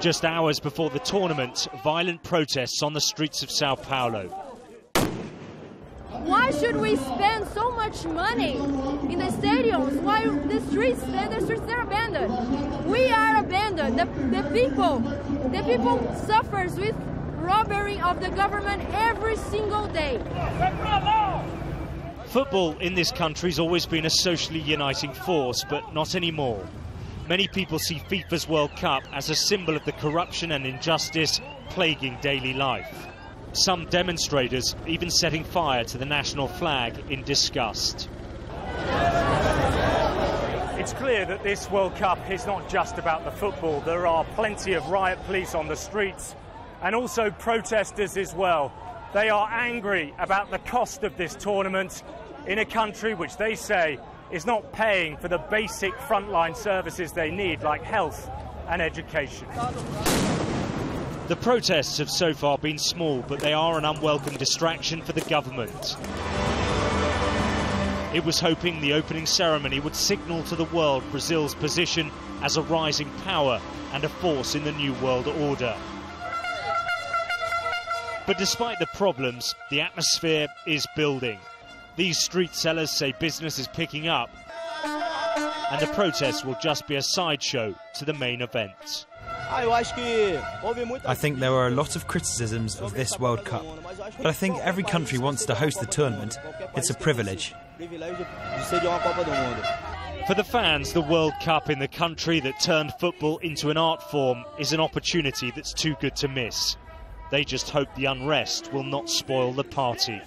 Just hours before the tournament, violent protests on the streets of Sao Paulo. Why should we spend so much money in the stadiums while the streets, the streets are abandoned? We are abandoned. The, the people, the people suffers with robbery of the government every single day. Football in this country has always been a socially uniting force, but not anymore. Many people see FIFA's World Cup as a symbol of the corruption and injustice plaguing daily life. Some demonstrators even setting fire to the national flag in disgust. It's clear that this World Cup is not just about the football. There are plenty of riot police on the streets and also protesters as well. They are angry about the cost of this tournament in a country which they say is not paying for the basic frontline services they need, like health and education. The protests have so far been small, but they are an unwelcome distraction for the government. It was hoping the opening ceremony would signal to the world Brazil's position as a rising power and a force in the new world order. But despite the problems, the atmosphere is building. These street sellers say business is picking up, and the protests will just be a sideshow to the main event. I think there were a lot of criticisms of this World Cup, but I think every country wants to host the tournament. It's a privilege. For the fans, the World Cup in the country that turned football into an art form is an opportunity that's too good to miss. They just hope the unrest will not spoil the party.